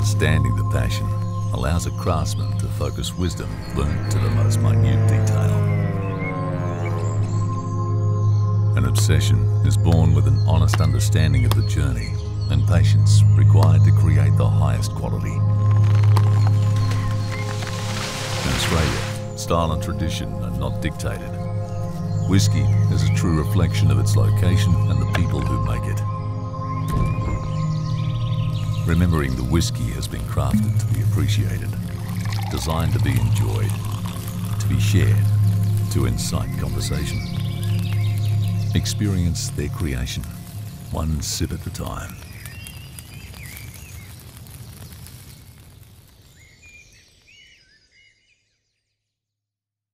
understanding the passion allows a craftsman to focus wisdom learned to the most minute detail. An obsession is born with an honest understanding of the journey and patience required to create the highest quality. In Australia, style and tradition are not dictated. Whiskey is a true reflection of its location and the people Remembering the whiskey has been crafted to be appreciated, designed to be enjoyed, to be shared, to incite conversation. Experience their creation, one sip at a time.